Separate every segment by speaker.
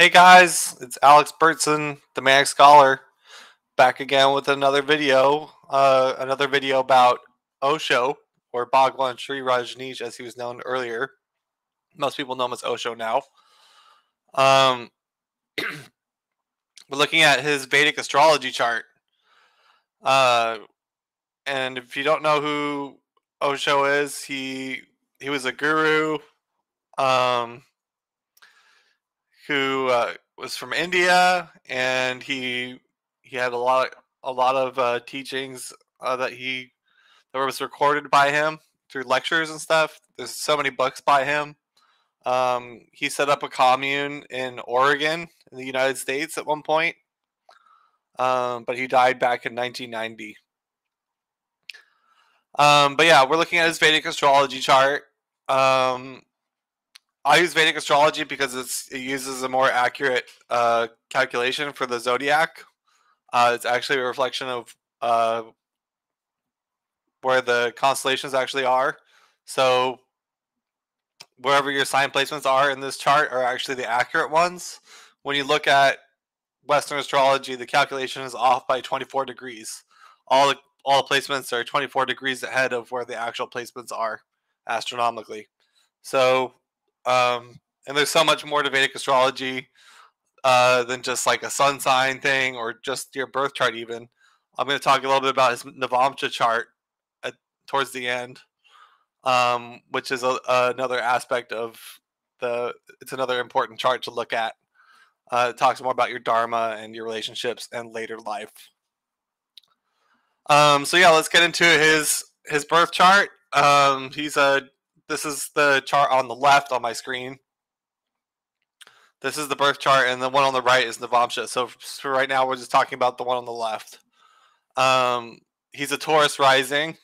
Speaker 1: Hey guys, it's Alex Bertson, the Manic Scholar, back again with another video. Uh, another video about Osho, or Bhagwan Sri Rajneesh, as he was known earlier. Most people know him as Osho now. Um, we're looking at his Vedic astrology chart. Uh, and if you don't know who Osho is, he he was a guru. Um, who uh, was from India, and he he had a lot a lot of uh, teachings uh, that he that was recorded by him through lectures and stuff. There's so many books by him. Um, he set up a commune in Oregon in the United States at one point, um, but he died back in 1990. Um, but yeah, we're looking at his Vedic astrology chart. Um, I use Vedic astrology because it uses a more accurate uh, calculation for the zodiac. Uh, it's actually a reflection of uh, where the constellations actually are. So wherever your sign placements are in this chart are actually the accurate ones. When you look at Western astrology, the calculation is off by 24 degrees. All the all the placements are 24 degrees ahead of where the actual placements are astronomically. So um, and there's so much more to Vedic astrology uh, than just like a sun sign thing or just your birth chart. Even I'm going to talk a little bit about his Navamsha chart at, towards the end, um, which is a, another aspect of the. It's another important chart to look at. Uh, it talks more about your dharma and your relationships and later life. Um, so yeah, let's get into his his birth chart. Um, he's a this is the chart on the left on my screen. This is the birth chart, and the one on the right is Navamsha. So for right now, we're just talking about the one on the left. Um, he's a Taurus rising,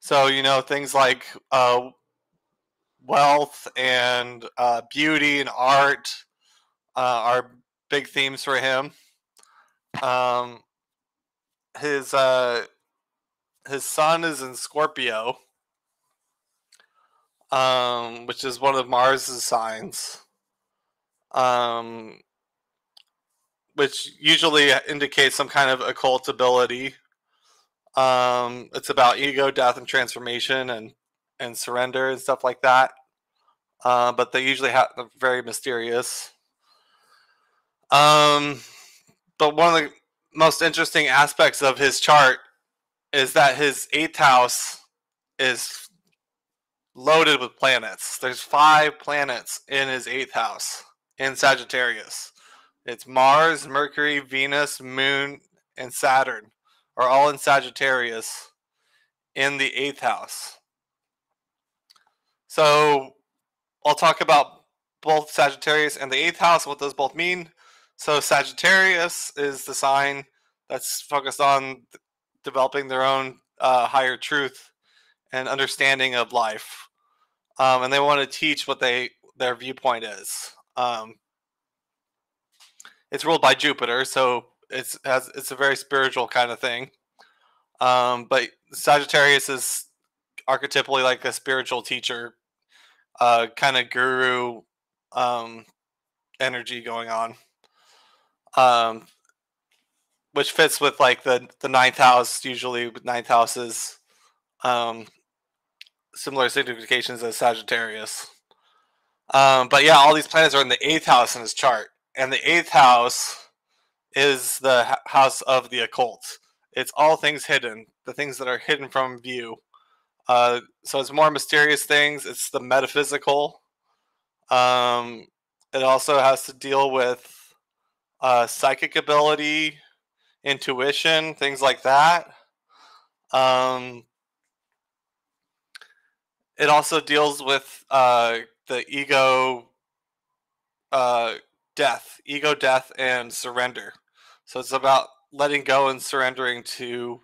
Speaker 1: so you know things like uh, wealth and uh, beauty and art uh, are big themes for him. Um, his uh, his sun is in Scorpio um, which is one of Mars's signs, um, which usually indicates some kind of occult ability. Um, it's about ego, death, and transformation, and and surrender and stuff like that. Uh, but they usually have very mysterious. Um, but one of the most interesting aspects of his chart is that his eighth house is loaded with planets. There's five planets in his eighth house in Sagittarius. It's Mars, Mercury, Venus, Moon, and Saturn are all in Sagittarius in the eighth house. So I'll talk about both Sagittarius and the eighth house, what those both mean. So Sagittarius is the sign that's focused on developing their own uh, higher truth and understanding of life, um, and they want to teach what they their viewpoint is. Um, it's ruled by Jupiter, so it's has it's a very spiritual kind of thing. Um, but Sagittarius is archetypally like a spiritual teacher, uh, kind of guru um, energy going on, um, which fits with like the the ninth house. Usually, ninth houses um, similar significations as Sagittarius. Um, but yeah, all these planets are in the eighth house in his chart, and the eighth house is the house of the occult. It's all things hidden, the things that are hidden from view. Uh, so it's more mysterious things. It's the metaphysical. Um, it also has to deal with uh, psychic ability, intuition, things like that. Um, it also deals with uh, the ego uh, death, ego death, and surrender. So it's about letting go and surrendering to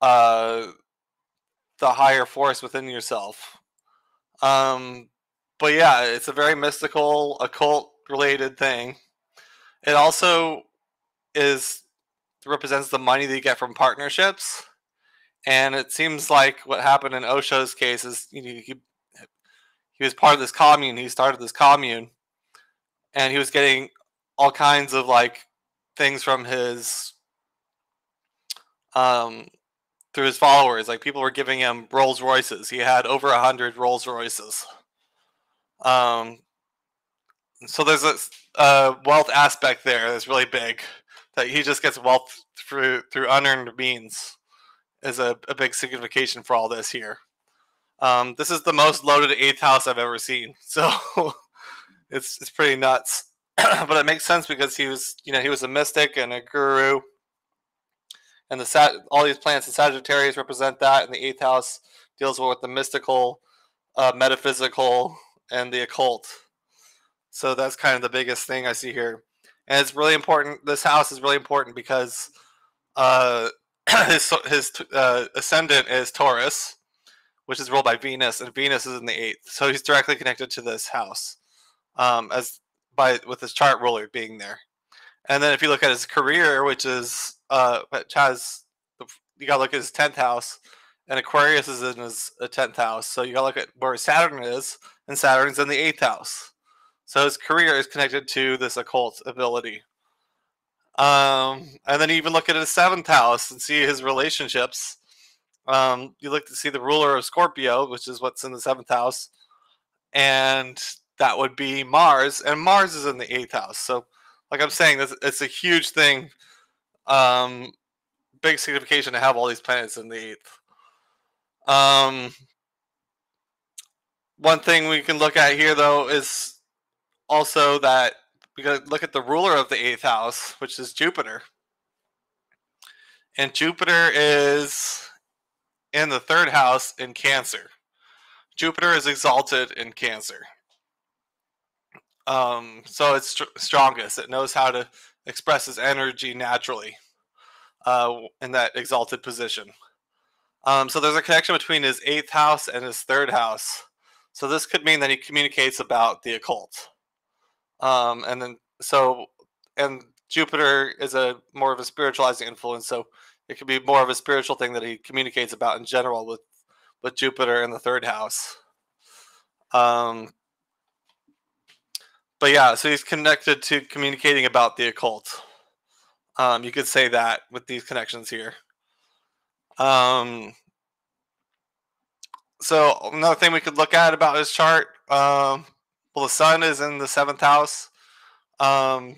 Speaker 1: uh, the higher force within yourself. Um, but yeah, it's a very mystical, occult related thing. It also is represents the money that you get from partnerships. And it seems like what happened in Osho's case is you know, he, he was part of this commune. He started this commune and he was getting all kinds of like things from his um through his followers. Like people were giving him Rolls Royces. He had over a hundred Rolls Royces. Um, so there's a, a wealth aspect there that's really big. That he just gets wealth through through unearned means is a, a big signification for all this here. Um, this is the most loaded eighth house I've ever seen, so it's it's pretty nuts. but it makes sense because he was you know he was a mystic and a guru, and the sat all these planets in Sagittarius represent that, and the eighth house deals with the mystical, uh, metaphysical, and the occult. So that's kind of the biggest thing I see here, and it's really important. This house is really important because uh, his his uh, ascendant is Taurus, which is ruled by Venus, and Venus is in the eighth, so he's directly connected to this house, um, as by with his chart ruler being there. And then if you look at his career, which is uh, which has you got to look at his tenth house, and Aquarius is in his tenth house, so you got to look at where Saturn is, and Saturn's in the eighth house. So his career is connected to this occult ability. Um, and then you even look at his seventh house and see his relationships. Um, you look to see the ruler of Scorpio, which is what's in the seventh house, and that would be Mars, and Mars is in the eighth house. So, like I'm saying, this it's a huge thing, um, big signification to have all these planets in the eighth. Um, one thing we can look at here, though, is also that we got to look at the ruler of the eighth house, which is Jupiter. And Jupiter is in the third house in Cancer. Jupiter is exalted in Cancer. Um, so it's st- strongest. It knows how to express its energy naturally uh, in that exalted position. Um, so there's a connection between his eighth house and his third house. So this could mean that he communicates about the occult. Um, and then so and Jupiter is a more of a spiritualizing influence, so it could be more of a spiritual thing that he communicates about in general with with Jupiter in the third house. Um, but yeah, so he's connected to communicating about the occult. Um, you could say that with these connections here. Um, so another thing we could look at about his chart, um, well, the sun is in the seventh house. Um,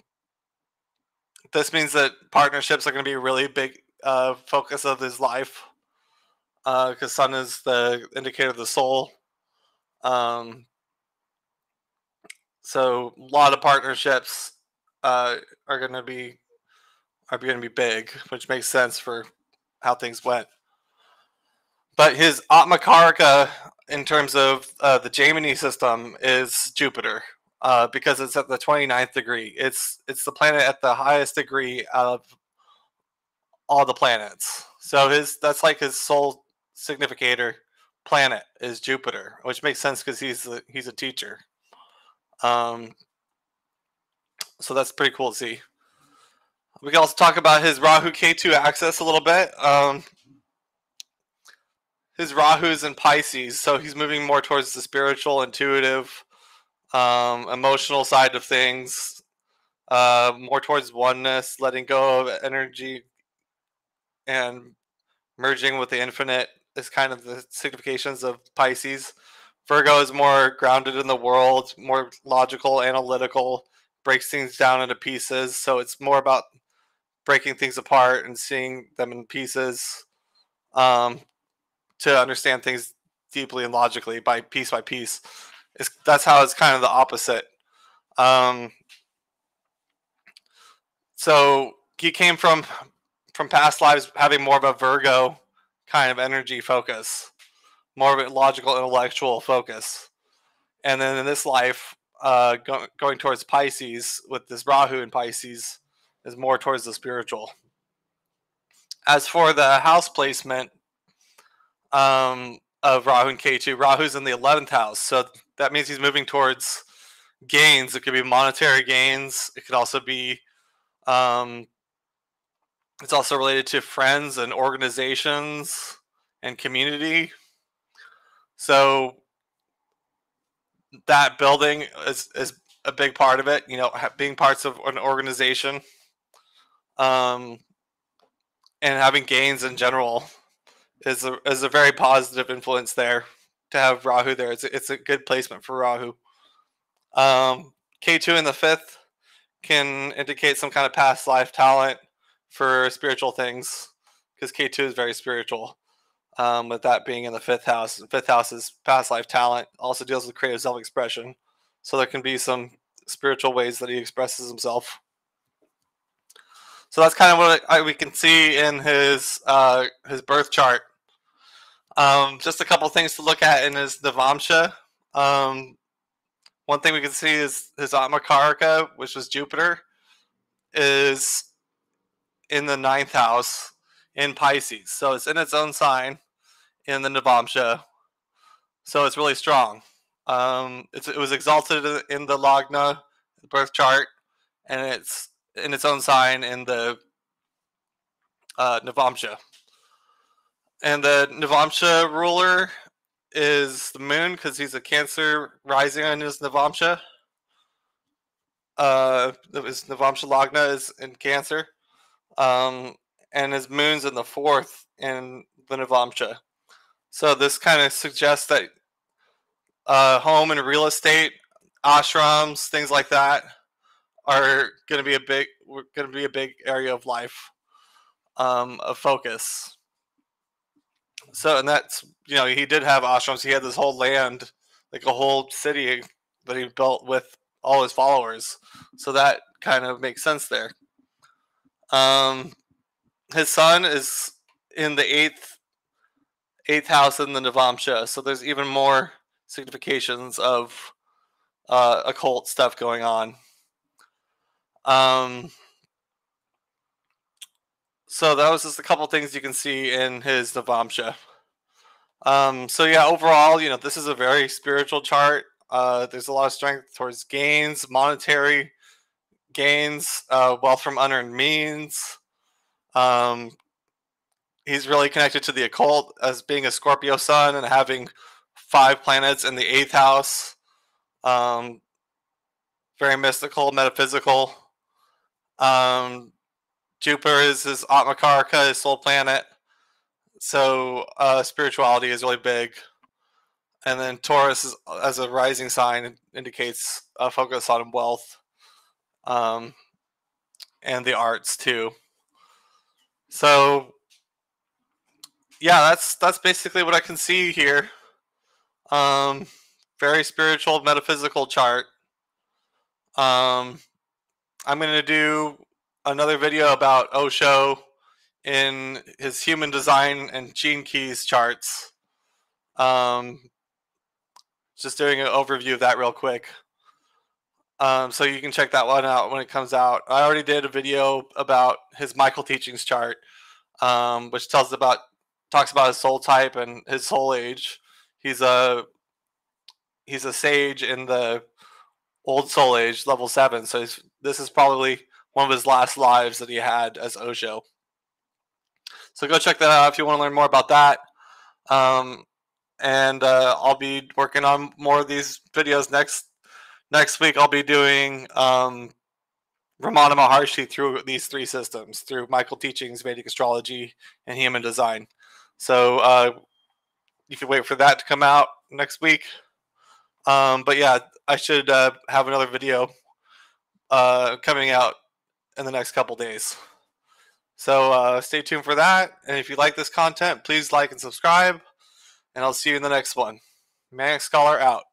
Speaker 1: this means that partnerships are going to be a really big uh, focus of his life because uh, sun is the indicator of the soul. Um, so a lot of partnerships uh, are going to be are going to be big, which makes sense for how things went. But his Atmakaraka, in terms of uh, the Jaimini system, is Jupiter uh, because it's at the 29th degree. It's it's the planet at the highest degree of all the planets. So his that's like his sole significator planet is Jupiter, which makes sense because he's a, he's a teacher. Um, so that's pretty cool to see. We can also talk about his Rahu Ketu axis a little bit. Um, his Rahu is in Pisces, so he's moving more towards the spiritual, intuitive, um, emotional side of things, uh, more towards oneness, letting go of energy, and merging with the infinite is kind of the significations of Pisces. Virgo is more grounded in the world, more logical, analytical, breaks things down into pieces. So it's more about breaking things apart and seeing them in pieces um, to understand things deeply and logically by piece by piece. It's, that's how it's kind of the opposite. Um, so he came from from past lives having more of a Virgo kind of energy focus more of a logical, intellectual focus. And then in this life, uh, go, going towards Pisces with this Rahu in Pisces is more towards the spiritual. As for the house placement um, of Rahu and Ketu, Rahu's in the 11th house. So that means he's moving towards gains. It could be monetary gains. It could also be, um, it's also related to friends and organizations and community. So that building is, is a big part of it. You know, being parts of an organization, um, and having gains in general is a is a very positive influence there. To have Rahu there, it's a, it's a good placement for Rahu. Um, Ketu in the fifth can indicate some kind of past life talent for spiritual things because Ketu is very spiritual. Um, with that being in the fifth house, fifth house is past life talent. Also deals with creative self expression, so there can be some spiritual ways that he expresses himself. So that's kind of what I, we can see in his uh, his birth chart. Um, just a couple things to look at in his Navamsha. Um, one thing we can see is his Atmakaraka, which was Jupiter, is in the ninth house in Pisces. So it's in its own sign in the Navamsha. So it's really strong. Um, it was exalted in the Lagna birth chart, and it's in its own sign in the uh, Navamsha. And the Navamsha ruler is the moon because he's a Cancer rising on his Navamsha. Uh, his Navamsha Lagna is in Cancer. Um, and his moon's in the fourth in the Navamsha. So this kind of suggests that uh, home and real estate, ashrams, things like that, are going to be a big going to be a big area of life um, of focus. So, and that's you know he did have ashrams. He had this whole land, like a whole city that he built with all his followers. So that kind of makes sense there. Um, his sun is in the eighth eighth house in the Navamsha, so there's even more significations of uh, occult stuff going on. Um, so that was just a couple things you can see in his Navamsha. Um, so yeah, overall, you know, this is a very spiritual chart. Uh, there's a lot of strength towards gains, monetary gains, uh, wealth from unearned means. Um, he's really connected to the occult as being a Scorpio sun and having five planets in the eighth house. Um, very mystical, metaphysical. Um, Jupiter is his Atmakaraka, his soul planet. So uh, spirituality is really big. And then Taurus is, as a rising sign indicates a focus on wealth um, and the arts too. So yeah, that's that's basically what I can see here. Um, very spiritual, metaphysical chart. Um, I'm going to do another video about Osho in his human design and gene keys charts. Um, just doing an overview of that real quick. Um, so you can check that one out when it comes out. I already did a video about his Michael teachings chart, um, which tells about talks about his soul type and his soul age. He's a he's a sage in the old soul age, level seven. So this is probably one of his last lives that he had as Osho. So go check that out if you want to learn more about that. Um, and uh, I'll be working on more of these videos next next week I'll be doing um, Ramana Maharshi through these three systems through Michael Teachings, Vedic Astrology, and Human Design. So uh, you can wait for that to come out next week. Um, but yeah, I should uh, have another video uh, coming out in the next couple days. So uh, stay tuned for that. And if you like this content, please like and subscribe. And I'll see you in the next one. Manic Scholar out.